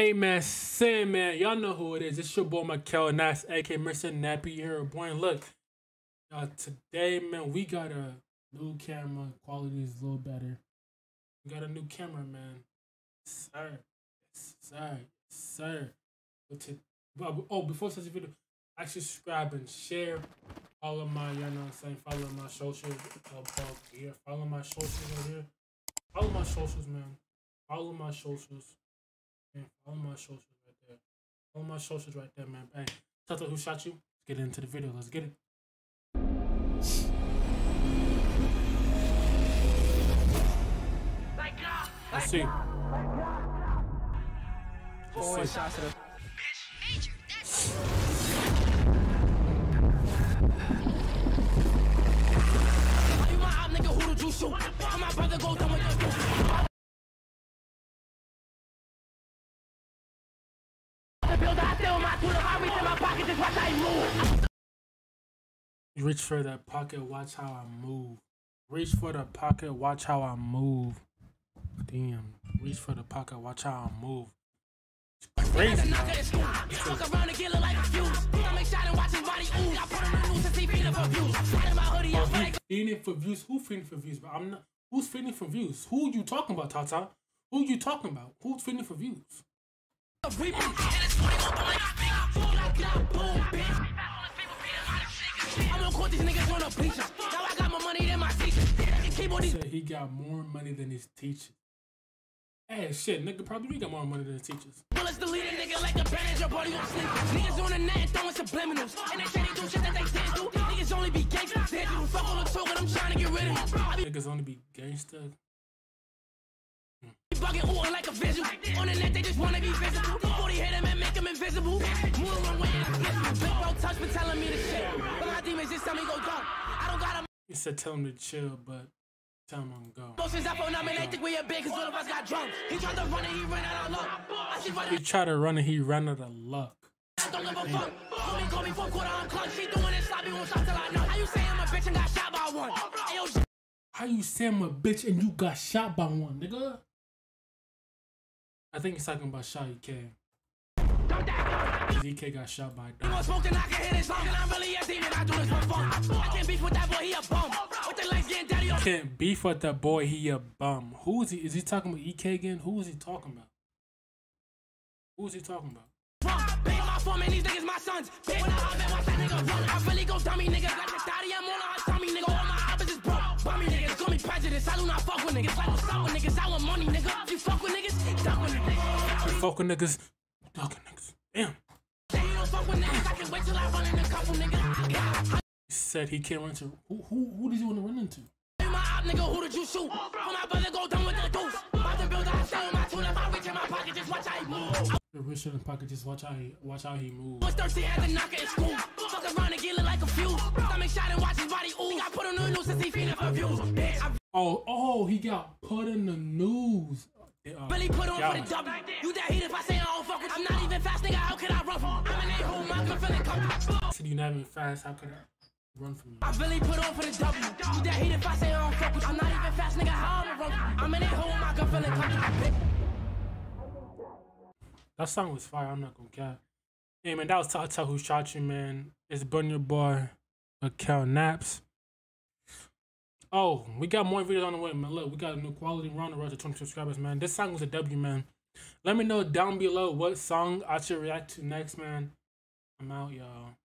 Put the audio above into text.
Hey man, y'all know who it is. It's your boy Mickal Naps, aka Mr. Nappy here. Boy, look, uh, today man, we got a new camera. Quality is a little better. We got a new camera, man. Sir, sir, sir. But to, oh, before start the video, should subscribe and share. Follow my, you know what I'm saying? Follow my socials uh, here. Follow my socials right here. Follow my socials, man. Follow my socials. Man, follow my socials right there. Follow my socials right there, man. Bang. Tata, who shot you? Let's get into the video. Let's get it. Let's see. Let's see. My brother go down with the Reach for the pocket, watch how I move. Reach for the pocket, watch how I move. Damn. Reach for the pocket, watch how I move. Crazy. Oh, feeding for views. Who feeding for views? But I'm not. Who's feeding for views? Who you talking about, Tata? Who you talking about? Who's feeding for views? Said he got more money than his teachers. Hey, shit, nigga probably we got more money than his teachers. Bullets nigga, like a bandage, your body on sleep. Niggas on the net throwing subliminals. And they say they do shit that they didn't do. Niggas only be gangsters. They fuck all the I'm trying to get rid of them. Niggas only be gangsters. Bugging ooh like a visual. On the net, they just wanna be visible. 40 hit him and make him invisible. Move one way and I Big bro touch me telling me to chill. But my demons just tell me go dumb. I don't gotta. He said tell him to chill, but tell him I'm go. Since I phone number, they think we a big cause all of us got drunk. He tried to run and he ran out of luck. He tried to run and he ran out of luck. I don't give a fuck. Homie call me for quarter, I'm clutch. She doing it sloppy, won't stop till I know. How you say I'm a bitch and got shot by one? How you say I'm a bitch and you got shot by one, nigga? I think he's talking about Sha EK. EK got shot by dog. Smoking, I can hit his and I'm really a demon. I do this for fun. I can't beef with that boy, he a bum. With the legs getting daddy Can't beef with that boy, he a bum. Who is he? Is he talking about EK again? Who is he talking about? Who is he talking about? Pay my phone, man, these niggas my sons. When I hop watch that nigga run. I really go dummy niggas like the daddy, I'm on a nigga. All my opposites broke. Bummy niggas, call me prejudice. I do not fuck with niggas. I don't stop with niggas. I want money, nigga. You fuck with niggas, duck with niggas. You fuck with niggas, duck with niggas. Damn. He said he can't run to who who who does he want to run into? Nigga, who did you shoot? my brother go down with the deuce. About to build a shell, my tool if I reach in my pocket, just watch how he move. The rich in the pocket, just watch how he watch how he moves. Was thirsty as a knocker in school. Fuck around and get lit like a fuse. Stomach shot and watch his body ooh. Got put on the news since he feeding for views. Oh, oh, he got put in the news. Uh, really put on for the W. You that heat if I say I don't fuck with I'm not even fast, nigga. How can I Said you not even fast. How could I run from you? I really put on for the W. You that heat if I say I don't fuck with I'm not even fast, nigga. How I'm run from? I'm in a home, my girl feeling comfortable. That song was fire. I'm not gonna cap. Hey man, that was Tata who shot you, man. It's Burn Your Boy, Naps. Oh, we got more videos on the way, man. Look, we got a new quality. On the road to 20 subscribers, man. This song was a W, man. Let me know down below what song I should react to next, man. I'm out, y'all.